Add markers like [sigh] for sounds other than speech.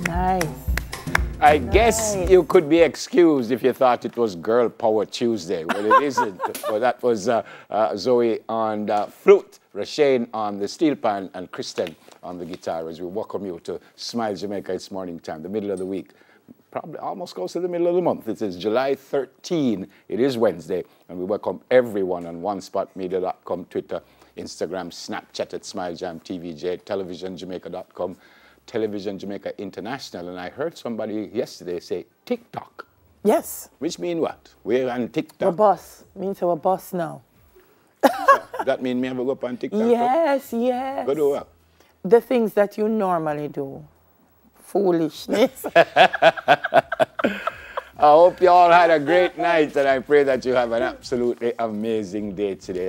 Nice. I guess you could be excused if you thought it was Girl Power Tuesday. Well, it isn't. [laughs] well, that was uh, uh, Zoe on the flute, Rashane on the steel pan, and Kristen on the guitar as we welcome you to Smile Jamaica. It's morning time, the middle of the week. Probably almost close to the middle of the month. It is July 13. It is Wednesday, and we welcome everyone on OneSpotMedia.com, Twitter, Instagram, Snapchat at SmileJam, TVJ, TelevisionJamaica.com, Television Jamaica International, and I heard somebody yesterday say TikTok. Yes. Which mean what? We're on We're TikTok. boss. Means we're boss now. [laughs] that mean me have to go up on TikTok? Yes, yes. Go do what? The things that you normally do. Foolishness. [laughs] I hope you all had a great night, and I pray that you have an absolutely amazing day today.